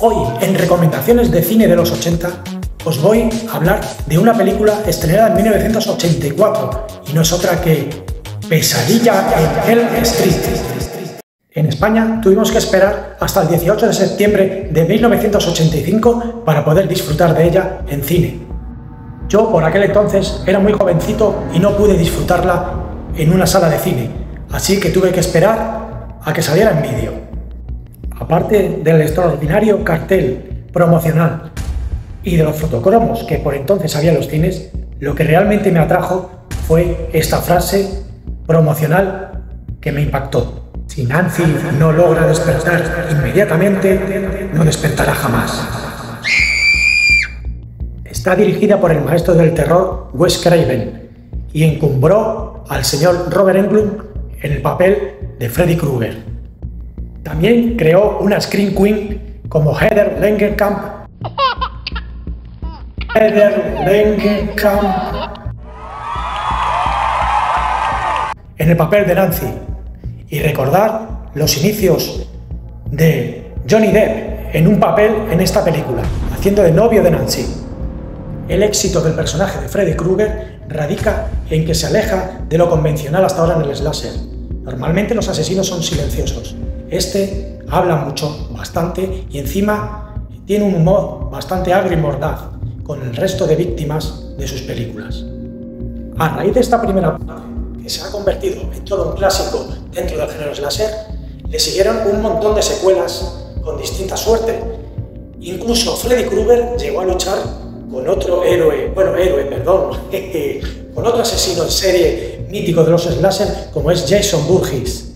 Hoy, en Recomendaciones de Cine de los 80, os voy a hablar de una película estrenada en 1984 y no es otra que Pesadilla en Elm Street. En España tuvimos que esperar hasta el 18 de septiembre de 1985 para poder disfrutar de ella en cine. Yo por aquel entonces era muy jovencito y no pude disfrutarla en una sala de cine, así que tuve que esperar a que saliera en vídeo. Aparte del extraordinario cartel promocional y de los fotocromos que por entonces había en los cines, lo que realmente me atrajo fue esta frase promocional que me impactó. Si Nancy no logra despertar inmediatamente, no despertará jamás. Está dirigida por el maestro del terror Wes Craven y encumbró al señor Robert Englund en el papel de Freddy Krueger. También creó una Screen Queen como Heather Langenkamp. Heather Langenkamp. En el papel de Nancy. Y recordar los inicios de Johnny Depp en un papel en esta película, haciendo de novio de Nancy. El éxito del personaje de Freddy Krueger radica en que se aleja de lo convencional hasta ahora en el slasher. Normalmente los asesinos son silenciosos. Este habla mucho, bastante, y encima tiene un humor bastante agrio y mordaz con el resto de víctimas de sus películas. A raíz de esta primera parte, que se ha convertido en todo un clásico dentro del género slasher, le siguieron un montón de secuelas con distinta suerte. Incluso Freddy Krueger llegó a luchar con otro héroe, bueno, héroe, perdón, con otro asesino en serie mítico de los slasher como es Jason Voorhees.